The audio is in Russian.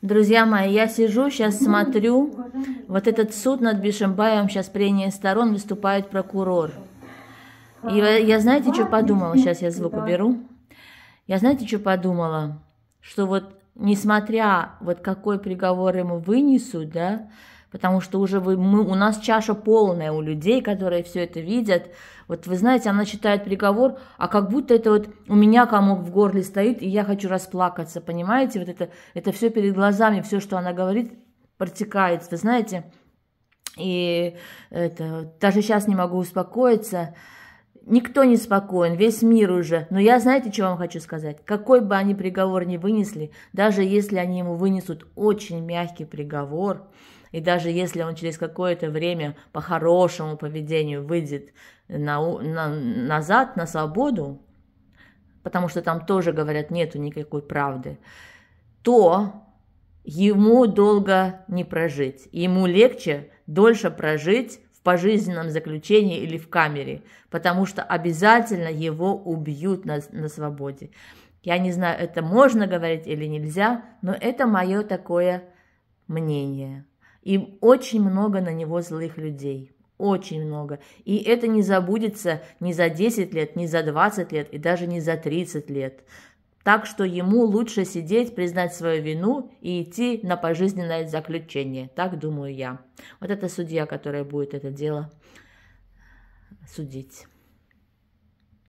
Друзья мои, я сижу, сейчас смотрю, вот этот суд над Бишембаем, сейчас прения сторон выступает прокурор. И я знаете, что подумала? Сейчас я звук уберу. Я знаете, что подумала? Что вот несмотря вот какой приговор ему вынесут, да, потому что уже вы, мы, у нас чаша полная у людей, которые все это видят. Вот вы знаете, она читает приговор, а как будто это вот у меня комок в горле стоит, и я хочу расплакаться, понимаете? Вот это, это все перед глазами, все, что она говорит, протекает, вы знаете? И это, даже сейчас не могу успокоиться. Никто не спокоен, весь мир уже. Но я, знаете, что вам хочу сказать? Какой бы они приговор ни вынесли, даже если они ему вынесут очень мягкий приговор, и даже если он через какое-то время по хорошему поведению выйдет на, на, назад на свободу, потому что там тоже говорят, нету никакой правды, то ему долго не прожить. Ему легче дольше прожить пожизненном заключении или в камере, потому что обязательно его убьют на, на свободе. Я не знаю, это можно говорить или нельзя, но это мое такое мнение. И очень много на него злых людей. Очень много. И это не забудется ни за 10 лет, ни за 20 лет, и даже не за 30 лет. Так что ему лучше сидеть, признать свою вину и идти на пожизненное заключение. Так думаю я. Вот это судья, которая будет это дело судить.